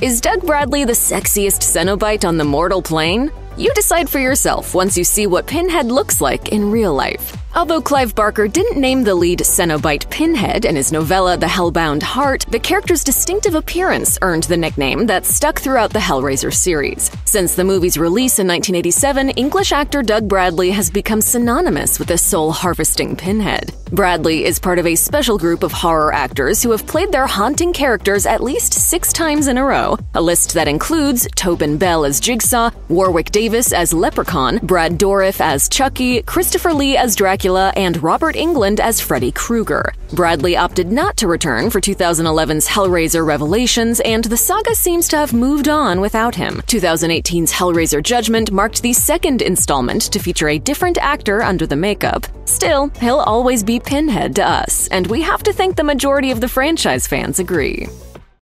Is Doug Bradley the sexiest Cenobite on the mortal plane? You decide for yourself once you see what Pinhead looks like in real life. Although Clive Barker didn't name the lead Cenobite Pinhead in his novella The Hellbound Heart, the character's distinctive appearance earned the nickname that stuck throughout the Hellraiser series. Since the movie's release in 1987, English actor Doug Bradley has become synonymous with the soul harvesting Pinhead. Bradley is part of a special group of horror actors who have played their haunting characters at least six times in a row, a list that includes Tobin Bell as Jigsaw, Warwick Davis as Leprechaun, Brad Dourif as Chucky, Christopher Lee as Dracula, and Robert Englund as Freddy Krueger. Bradley opted not to return for 2011's Hellraiser Revelations, and the saga seems to have moved on without him. 2018's Hellraiser Judgment marked the second installment to feature a different actor under the makeup. Still, he'll always be Pinhead to us, and we have to think the majority of the franchise fans agree.